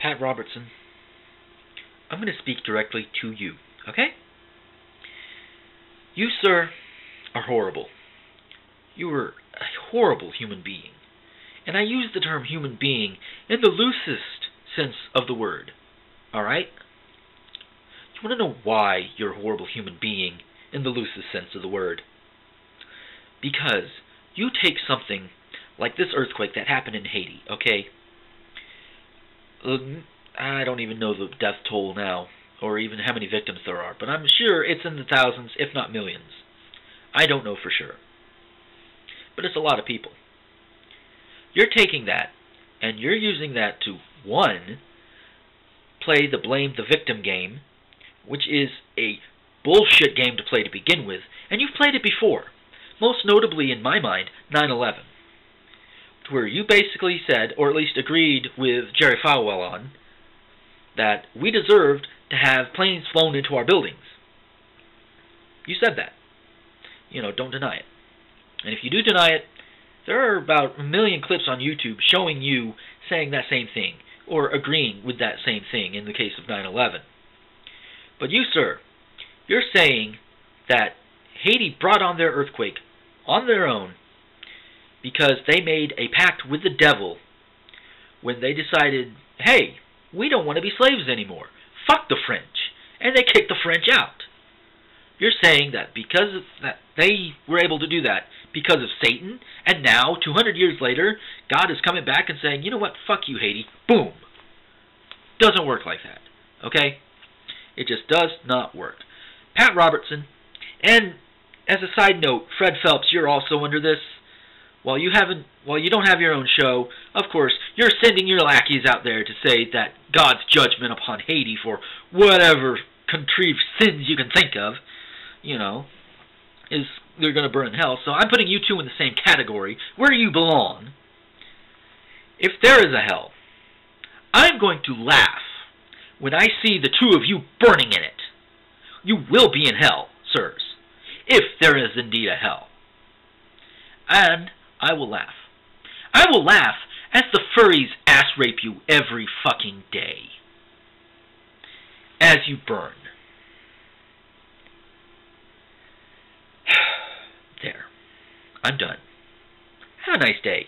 Pat Robertson, I'm going to speak directly to you, okay? You, sir, are horrible. You are a horrible human being. And I use the term human being in the loosest sense of the word. Alright? You want to know why you're a horrible human being in the loosest sense of the word? Because you take something like this earthquake that happened in Haiti, okay? Uh, I don't even know the death toll now, or even how many victims there are, but I'm sure it's in the thousands, if not millions. I don't know for sure. But it's a lot of people. You're taking that, and you're using that to, one, play the blame the victim game, which is a bullshit game to play to begin with, and you've played it before. Most notably, in my mind, 9 11 where you basically said, or at least agreed with Jerry Falwell on, that we deserved to have planes flown into our buildings. You said that. You know, don't deny it. And if you do deny it, there are about a million clips on YouTube showing you saying that same thing, or agreeing with that same thing in the case of 9 11. But you, sir, you're saying that Haiti brought on their earthquake on their own because they made a pact with the devil when they decided, hey, we don't want to be slaves anymore. Fuck the French. And they kicked the French out. You're saying that because of that they were able to do that because of Satan, and now, 200 years later, God is coming back and saying, you know what, fuck you, Haiti. Boom. Doesn't work like that. Okay? It just does not work. Pat Robertson, and as a side note, Fred Phelps, you're also under this while you haven't while you don't have your own show, of course, you're sending your lackeys out there to say that God's judgment upon Haiti for whatever contrived sins you can think of, you know, is they're going to burn in hell. So I'm putting you two in the same category where you belong. If there is a hell, I'm going to laugh when I see the two of you burning in it. You will be in hell, sirs, if there is indeed a hell. And I will laugh. I will laugh as the furries ass rape you every fucking day. As you burn. There. I'm done. Have a nice day.